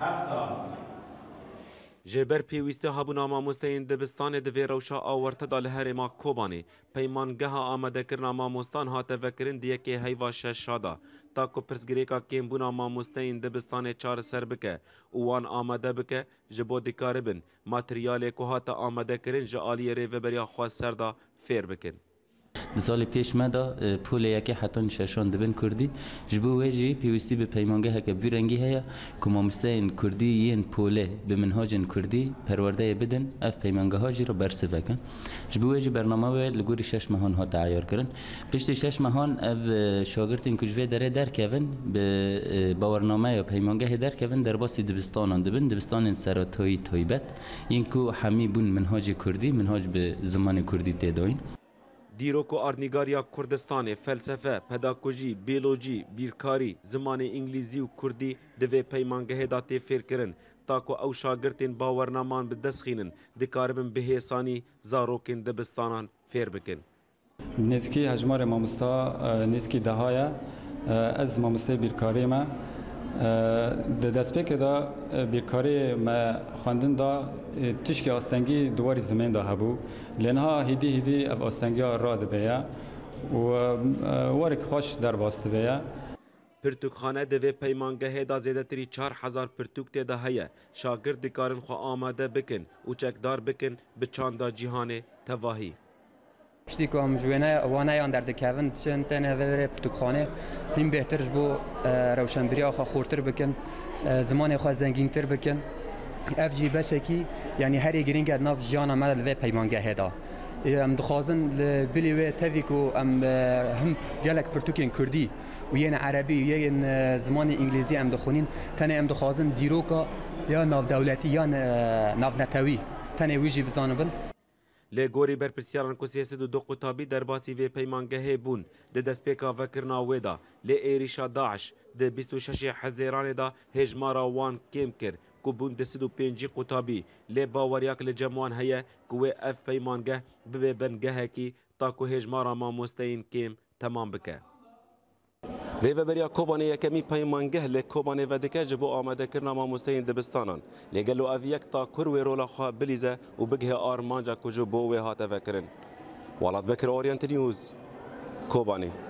هفت سال جبر پیوسته هبونا ماموستین دبستان دوی روشا آورته دال هرما کوبانی پیمانگه آمده کرنا ماموستان هاته وکرین دیه که هیوا شش شادا تا کو پرسگریکا کیم بونا ماموستین دبستان چار سر بکه اوان آمده بکه جبو دیکار بن ماتریال کو هاته آمده کرین جالی ریوبریا خواست سردا فیر بکن دی سال پیش مدا پول یکی حتی ششان دبن کردی جبو وی جی پیوستی به پیمانگه هک بی رنگی هيا که مامستین کردی یین پوله به منهاجن کردی پرورده بدن اف پیمانگه هاجی رو برسه وکن جبو وی جی برنامه وی لگوری شش مهان ها تعیار کرن پشت شش مهان اف شاگرتین کجوه داره در کون به باورنامه یا پیمانگه در کون در باسی دبستانان دبن دبستان سراتوی تویبت یین کو همی بون منهاج کردی منهاج به زمان کردی تداین دیروک و آرنیگاریا کردستان فلسفه، پداکوژی، بیولوژی، بیرکاری، زمان انگلیزی و کردی دوی پیمانگه داتی فیر کرن تا کو او شاگرتین باورنامان به دسخینن دکاربن به هیسانی زاروکین دبستانان فیر بکن. نزکی هجمار مامستا نزکی دهایا از مامسته بیرکاری ما د دسپیک دا بیکاری ما خواندن دا تشکی آستنگی دواری زمین دا هبو لنها هیدی هیدی اف آستنگی را دبیا و وارک خوش در باست بیا پرتوکخانه د وی پیمانګه د زیاتری 4000 پرتوک ته ده هيا شاګرد کارن خو آماده بکن او چکدار بکن به چاندا جهان تواهی پشتی که هم جوانه وانایان در دکهون چند تن هوره پرتوکخانه هم بهترش بو اه، روشن بری آخه خورتر بکن اه، زمان خواه زنگینتر بکن اف جی بشه کی یعنی هر گرینگ ناف جانا مدل و پیمانگه هدا ام دخوازن بلی و تفیکو ام اه، هم گلک پرتوکین کردی و یه عربی و یه زمان انگلیزی ام دخونین تنه ام دخوازن دیروکا یا ناف دولتی یا ناف نتوی تنه ویجی بزانبن لی گوری برپرسیاران کو سیاست دو قطابی در باسی وی پیمانگه بون د دسپیکا وکرنا ویدا لی ایریشا داعش د 26 حزیران دا هجمارا وان کیم کر کو بون د 105 قطابی لی باوریاک لی جموان هیا کو اف پیمانگه ببنگه کی تا کو هجمارا ما مستین کیم تمام بکه ریوبریا کوبانی یکمی پیمانگه لکوبانی و دکه بو آمده کرنا ما مستین دبستانان لگلو او یک تا کروی رولا خواه بلیزه و بگه آرمانجا کجو بو و هاته وکرن والات بکر اورینت نیوز کوبانی